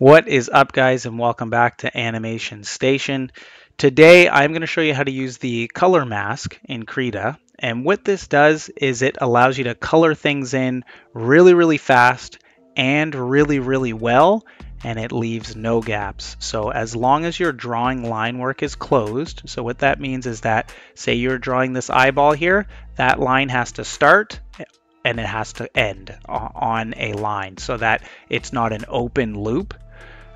What is up guys and welcome back to Animation Station. Today I'm going to show you how to use the color mask in Krita and what this does is it allows you to color things in really really fast and really really well and it leaves no gaps. So as long as your drawing line work is closed, so what that means is that say you're drawing this eyeball here, that line has to start and it has to end on a line so that it's not an open loop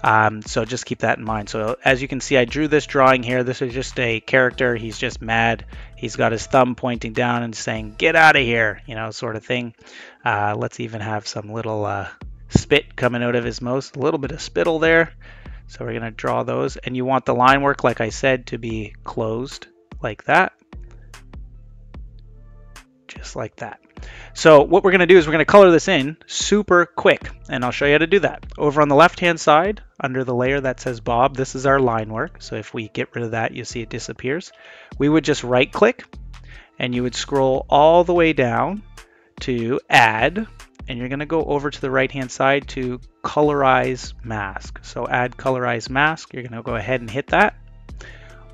um, so just keep that in mind. So as you can see, I drew this drawing here. This is just a character. He's just mad. He's got his thumb pointing down and saying, get out of here, you know, sort of thing. Uh, let's even have some little uh, spit coming out of his mouth, a little bit of spittle there. So we're going to draw those. And you want the line work, like I said, to be closed like that. Just like that. So what we're going to do is we're going to color this in super quick, and I'll show you how to do that. Over on the left-hand side, under the layer that says Bob, this is our line work. So if we get rid of that, you see it disappears. We would just right-click, and you would scroll all the way down to Add, and you're going to go over to the right-hand side to Colorize Mask. So add Colorize Mask, you're going to go ahead and hit that.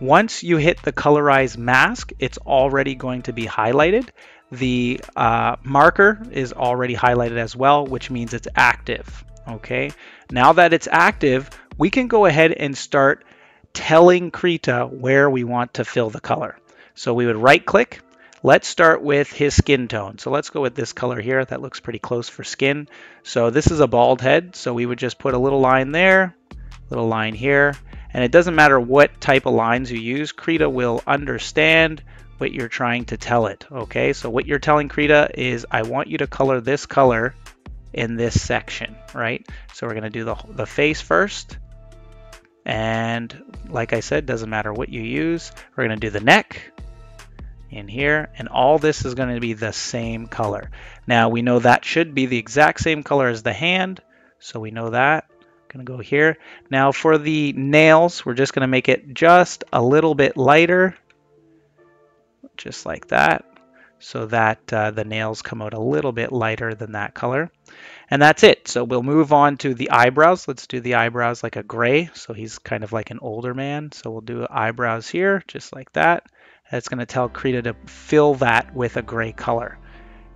Once you hit the colorize mask, it's already going to be highlighted. The uh, marker is already highlighted as well, which means it's active. Okay, now that it's active, we can go ahead and start telling Krita where we want to fill the color. So we would right click. Let's start with his skin tone. So let's go with this color here. That looks pretty close for skin. So this is a bald head. So we would just put a little line there, little line here. And it doesn't matter what type of lines you use, Krita will understand what you're trying to tell it. Okay, so what you're telling Krita is I want you to color this color in this section, right? So we're gonna do the, the face first. And like I said, doesn't matter what you use. We're gonna do the neck in here and all this is going to be the same color. Now we know that should be the exact same color as the hand. So we know that. Gonna go here. Now for the nails, we're just gonna make it just a little bit lighter just like that so that uh, the nails come out a little bit lighter than that color. And that's it. So we'll move on to the eyebrows. Let's do the eyebrows like a gray. So he's kind of like an older man. So we'll do eyebrows here, just like that. That's going to tell Krita to fill that with a gray color.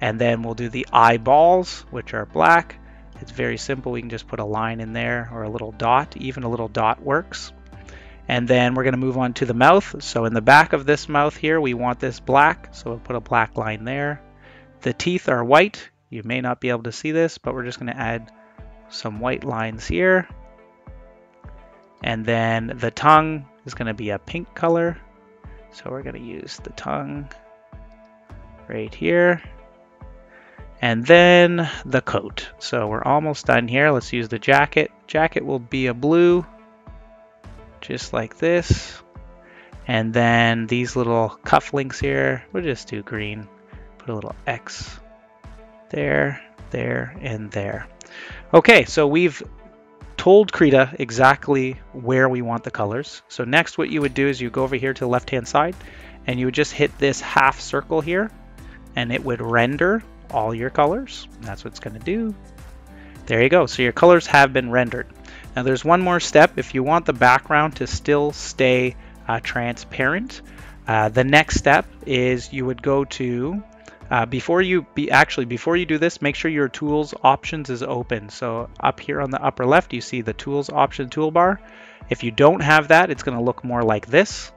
And then we'll do the eyeballs, which are black. It's very simple. We can just put a line in there or a little dot. Even a little dot works. And then we're going to move on to the mouth. So in the back of this mouth here, we want this black. So we'll put a black line there. The teeth are white. You may not be able to see this, but we're just going to add some white lines here. And then the tongue is going to be a pink color. So we're going to use the tongue right here. And then the coat. So we're almost done here. Let's use the jacket. Jacket will be a blue just like this. And then these little cufflinks here, we'll just do green. Put a little X there, there, and there. Okay, so we've told Krita exactly where we want the colors. So next what you would do is you go over here to the left-hand side and you would just hit this half circle here and it would render all your colors. That's what it's going to do. There you go. So your colors have been rendered. Now there's one more step. If you want the background to still stay uh, transparent, uh, the next step is you would go to, uh, before you be actually, before you do this, make sure your tools options is open. So up here on the upper left, you see the tools option toolbar. If you don't have that, it's gonna look more like this.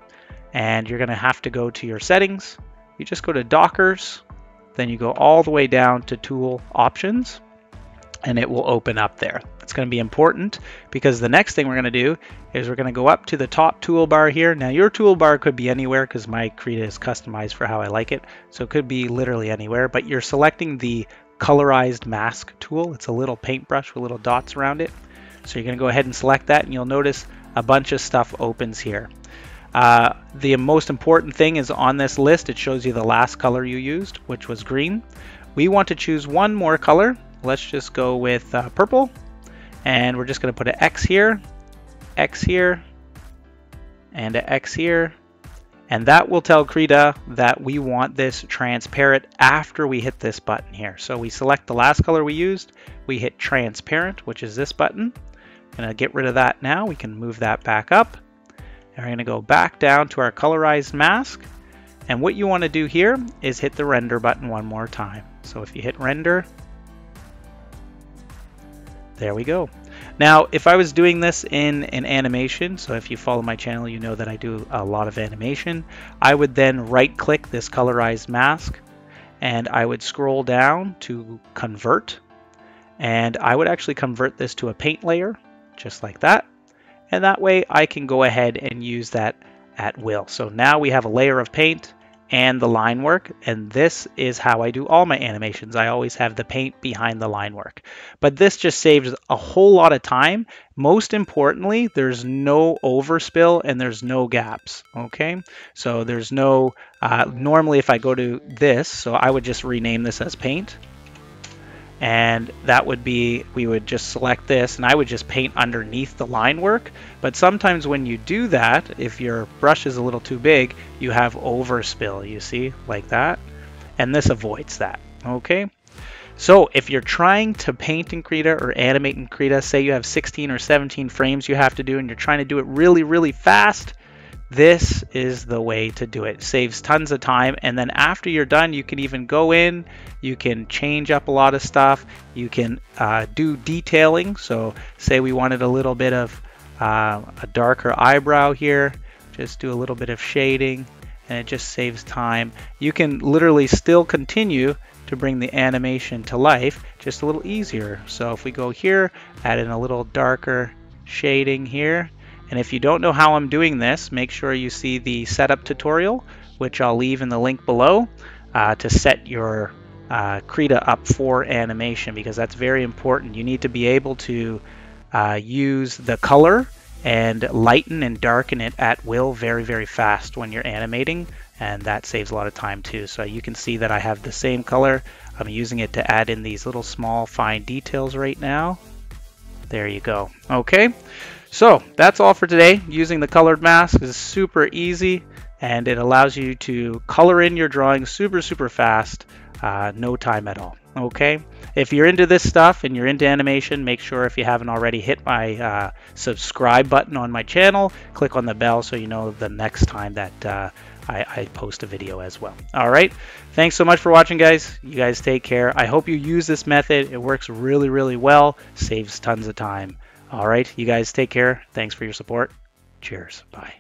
And you're gonna have to go to your settings. You just go to Dockers, then you go all the way down to tool options and it will open up there. It's going to be important because the next thing we're going to do is we're going to go up to the top toolbar here. Now your toolbar could be anywhere because my Krita is customized for how I like it. So it could be literally anywhere, but you're selecting the colorized mask tool. It's a little paintbrush with little dots around it. So you're going to go ahead and select that and you'll notice a bunch of stuff opens here. Uh, the most important thing is on this list, it shows you the last color you used, which was green. We want to choose one more color let's just go with uh, purple and we're just going to put an X here, X here, and an X here. And that will tell Krita that we want this transparent after we hit this button here. So we select the last color we used, we hit transparent, which is this button. I'm Gonna get rid of that now. We can move that back up. And we're gonna go back down to our colorized mask. And what you wanna do here is hit the render button one more time. So if you hit render, there we go. Now, if I was doing this in an animation, so if you follow my channel, you know that I do a lot of animation, I would then right click this colorized mask and I would scroll down to convert and I would actually convert this to a paint layer just like that and that way I can go ahead and use that at will. So now we have a layer of paint and the line work and this is how I do all my animations. I always have the paint behind the line work. But this just saves a whole lot of time. Most importantly, there's no overspill and there's no gaps, okay? So there's no, uh, normally if I go to this, so I would just rename this as paint and that would be we would just select this and I would just paint underneath the line work. But sometimes when you do that if your brush is a little too big you have overspill you see like that. And this avoids that okay? So if you're trying to paint in Krita or animate in Krita say you have 16 or 17 frames you have to do and you're trying to do it really really fast this is the way to do it. Saves tons of time. And then after you're done, you can even go in, you can change up a lot of stuff. You can uh, do detailing. So say we wanted a little bit of uh, a darker eyebrow here, just do a little bit of shading and it just saves time. You can literally still continue to bring the animation to life just a little easier. So if we go here, add in a little darker shading here, and if you don't know how I'm doing this, make sure you see the setup tutorial, which I'll leave in the link below uh, to set your uh, Krita up for animation because that's very important. You need to be able to uh, use the color and lighten and darken it at will very, very fast when you're animating and that saves a lot of time too. So you can see that I have the same color. I'm using it to add in these little small fine details right now. There you go. Okay. So that's all for today. Using the colored mask is super easy and it allows you to color in your drawing super, super fast, uh, no time at all. Okay, if you're into this stuff and you're into animation, make sure if you haven't already hit my uh, subscribe button on my channel, click on the bell so you know the next time that uh, I, I, post a video as well. All right, thanks so much for watching, guys. You guys take care. I hope you use this method. It works really, really well, saves tons of time. All right, you guys take care. Thanks for your support. Cheers. Bye.